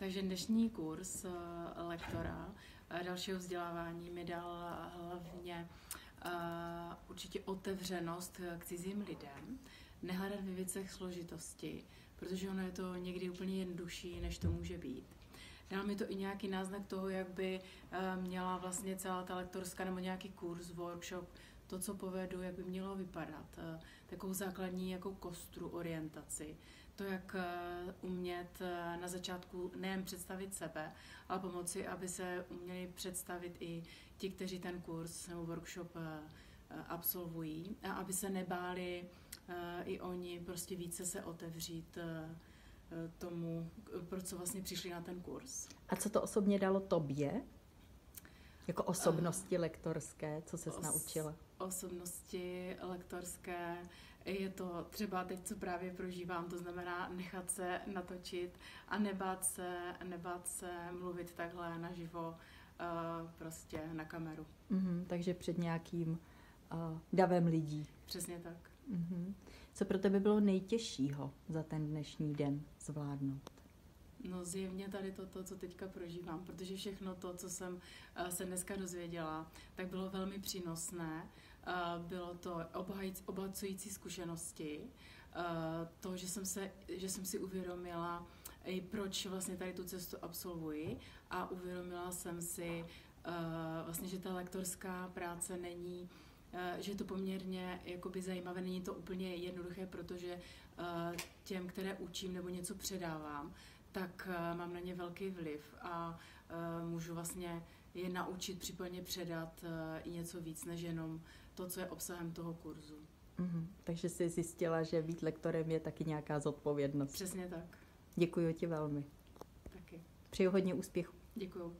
Takže dnešní kurz uh, lektora dalšího vzdělávání mi dal hlavně uh, určitě otevřenost k cizím lidem, nehledat ve věcech složitosti, protože ono je to někdy úplně jednodušší, než to může být. Dal mi to i nějaký náznak toho, jak by měla vlastně celá ta lektorská nebo nějaký kurz, workshop, to, co povedu, jak by mělo vypadat. Takovou základní jako kostru orientaci to, jak eh, umět eh, na začátku nejen představit sebe, ale pomoci, aby se uměli představit i ti, kteří ten kurz nebo workshop eh, absolvují a aby se nebáli i oni prostě více se otevřít tomu, pro co vlastně přišli na ten kurz. A co to osobně dalo tobě? Jako osobnosti uh, lektorské, co se naučila? Osobnosti lektorské je to třeba teď, co právě prožívám, to znamená nechat se natočit a nebát se, nebát se mluvit takhle naživo uh, prostě na kameru. Mm-hmm, takže před nějakým uh, davem lidí. Přesně tak. Mm-hmm. Co pro tebe bylo nejtěžšího za ten dnešní den zvládnout? No zjevně tady to, to, co teďka prožívám, protože všechno to, co jsem uh, se dneska dozvěděla, tak bylo velmi přínosné bylo to obohacující zkušenosti, to, že jsem, se, že jsem si uvědomila, i proč vlastně tady tu cestu absolvuji a uvědomila jsem si vlastně, že ta lektorská práce není že je to poměrně jakoby zajímavé, není to úplně jednoduché, protože těm, které učím nebo něco předávám, tak mám na ně velký vliv a můžu vlastně je naučit, případně předat i něco víc, než jenom to, co je obsahem toho kurzu. Mm-hmm. Takže jsi zjistila, že být lektorem je taky nějaká zodpovědnost. Přesně tak. Děkuji ti velmi. Taky. Přeju hodně úspěchu. Děkuji.